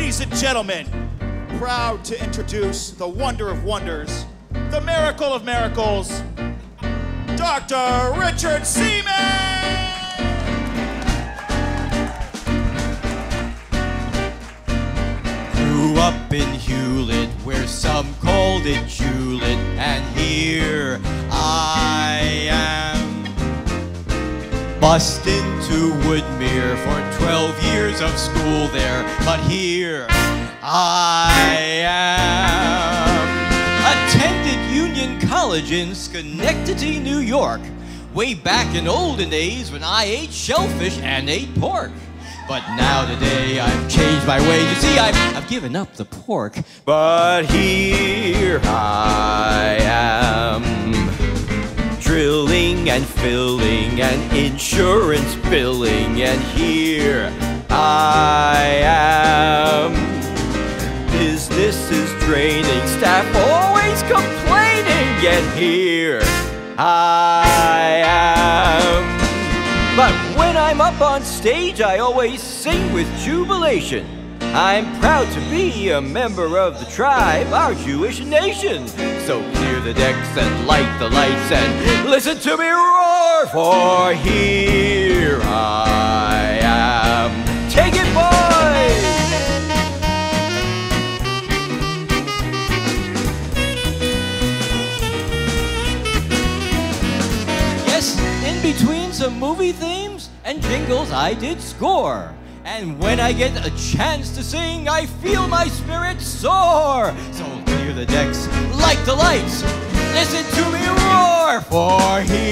Ladies and gentlemen, proud to introduce the wonder of wonders, the miracle of miracles, Dr. Richard Seaman! Grew up in Hewlett, where some called it Hewlett, Bust into Woodmere for 12 years of school there, but here I am. Attended Union College in Schenectady, New York, way back in olden days when I ate shellfish and ate pork. But now today I've changed my ways. You see, I've, I've given up the pork. But here I am. And filling and insurance billing. And here I am. Business is draining, staff always complaining. Yet here I am. But when I'm up on stage, I always sing with jubilation. I'm proud to be a member of the tribe, our Jewish nation. So clear the decks and light the lights and listen to me roar, for here I am. Take it, boys! Yes, in between some movie themes and jingles, I did score. And when I get a chance to sing, I feel my spirit soar. So clear the decks, light the lights, listen to me roar. For here